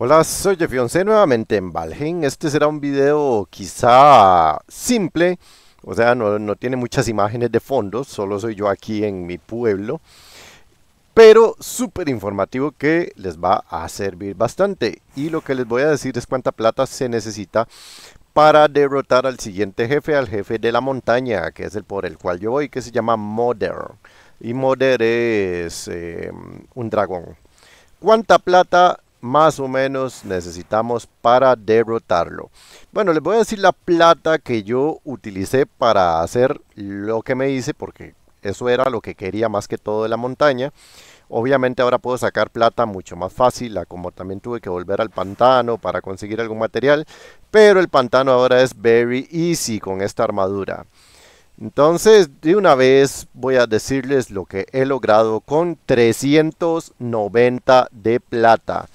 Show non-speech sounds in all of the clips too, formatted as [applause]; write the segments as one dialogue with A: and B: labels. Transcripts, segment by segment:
A: Hola, soy Jeffy nuevamente en Valheim. Este será un video quizá simple, o sea, no, no, tiene muchas imágenes de fondo, solo soy yo aquí en mi pueblo, pero súper informativo que les va a servir bastante. Y lo que les voy a decir es cuánta plata se necesita para derrotar al siguiente jefe, al jefe de la montaña, que es el por el cual yo voy, que se llama Mother. Y Mother es eh, un dragón. ¿Cuánta plata más o menos necesitamos para derrotarlo. Bueno, les voy a decir la plata que yo utilicé para hacer lo que me hice, porque eso era lo que quería más que todo de la montaña. Obviamente ahora puedo sacar plata mucho más fácil, como también tuve que volver al pantano para conseguir algún material, pero el pantano ahora es very easy con esta armadura. Entonces, de una vez voy a decirles lo que he logrado con 390 de plata.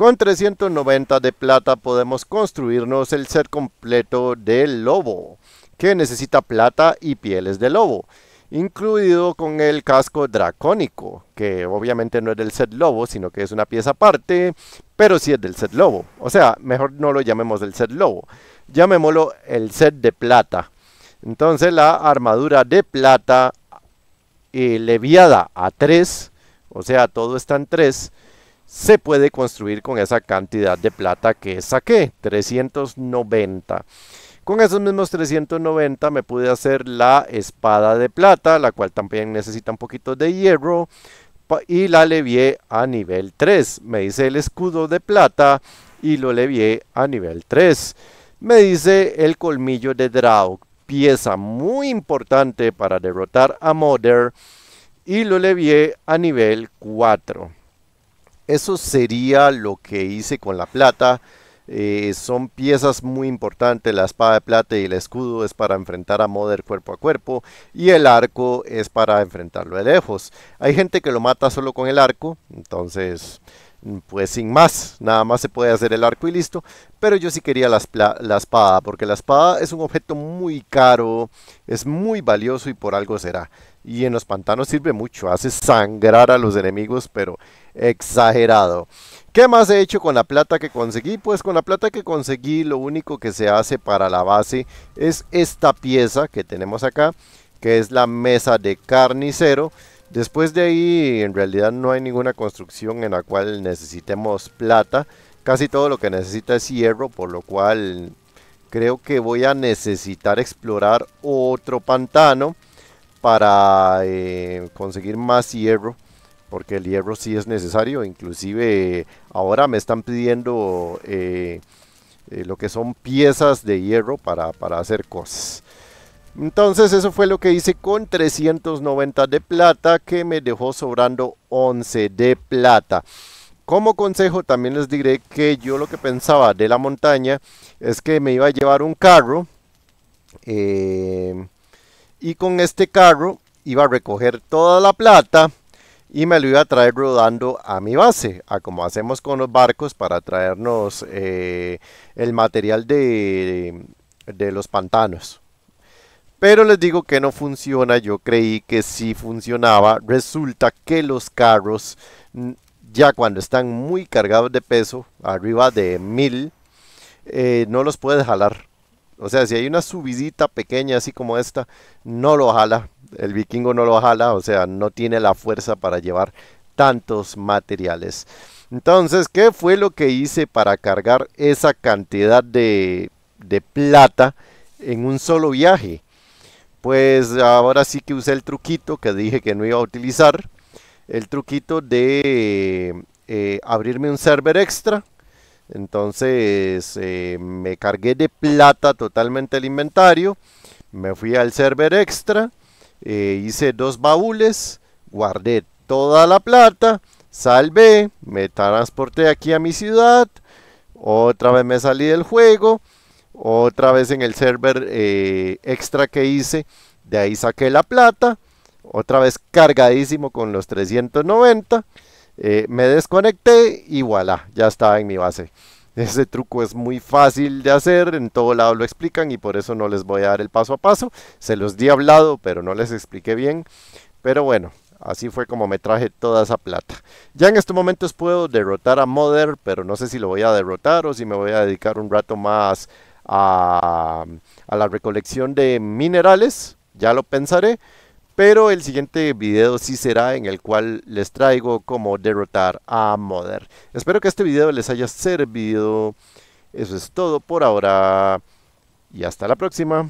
A: Con 390 de plata podemos construirnos el set completo del lobo, que necesita plata y pieles de lobo, incluido con el casco dracónico, que obviamente no es del set lobo, sino que es una pieza aparte, pero sí es del set lobo. O sea, mejor no lo llamemos del set lobo, llamémoslo el set de plata entonces la armadura de plata eh, leviada a 3, o sea, todo está en 3, se puede construir con esa cantidad de plata que saqué, 390. Con esos mismos 390 me pude hacer la espada de plata, la cual también necesita un poquito de hierro, y la levié a nivel 3. Me hice el escudo de plata y lo levié a nivel 3. Me hice el colmillo de Draug pieza muy importante para derrotar a Mother y lo levié a nivel 4. Eso sería lo que hice con la plata. Eh, son piezas muy importantes, la espada de plata y el escudo es para enfrentar a Mother cuerpo a cuerpo y el arco es para enfrentarlo de lejos. Hay gente que lo mata solo con el arco, entonces pues sin más, nada más se puede hacer el arco y listo, pero yo sí quería la, espada, porque la espada es un objeto muy caro, es muy valioso y por algo será. Y en los pantanos sirve mucho, hace sangrar a los enemigos, pero exagerado. ¿Qué más he hecho con la plata que conseguí? Pues con la plata que conseguí lo único que se hace para la base es esta pieza que tenemos acá, que es la mesa de carnicero, Después de ahí, en realidad no hay ninguna construcción en la cual necesitemos plata. Casi todo lo que necesita es hierro, por lo cual creo que voy a necesitar explorar otro pantano para eh, conseguir más hierro. Porque el hierro sí es necesario. Inclusive ahora me están pidiendo eh, eh, lo que son piezas de hierro para, para hacer cosas. Entonces eso fue lo que hice con 390 de plata que me dejó sobrando 11 de plata. Como consejo también les diré que yo lo que pensaba de la montaña es que me iba a llevar un carro y con este carro iba a recoger toda la plata y me lo iba a traer rodando a mi base, a como hacemos con los barcos para traernos eh, el material de, de los pantanos. Pero les digo que no funciona, yo creí que sí funcionaba. Resulta que los carros, ya cuando están muy cargados de peso, arriba de mil, eh, no los puedes jalar. O sea, si hay una subidita pequeña así como esta, no lo jala. El vikingo no lo jala, o sea, no tiene la fuerza para llevar tantos materiales. Entonces, ¿qué fue lo que hice para cargar esa cantidad de, de plata en un solo viaje? pues ahora sí que usé el truquito que dije que no iba a utilizar. El truquito de eh, abrirme un server extra. Entonces eh, me cargué de plata totalmente el inventario. Me fui al server extra. Eh, hice dos baúles. Guardé toda la plata. Salvé. Me transporté aquí a mi ciudad. Otra vez me salí del juego otra vez en el server eh, extra que hice, de ahí saqué la plata, otra vez cargadísimo con los 390, eh, me desconecté y voilà, ya estaba en mi base. [laughs] Ese truco es muy fácil de hacer, en todo lado lo explican y por eso no les voy a dar el paso a paso. Se los di hablado, pero no les expliqué bien. Pero bueno, Así fue como me traje toda esa plata. Ya en estos momentos puedo derrotar a Mother, pero no sé si lo voy a derrotar o si me voy a dedicar un rato más a, a la recolección de minerales. Ya lo pensaré. Pero el siguiente video sí será en el cual les traigo cómo derrotar a Mother. Espero que este video les haya servido. Eso es todo por ahora. Y hasta la próxima.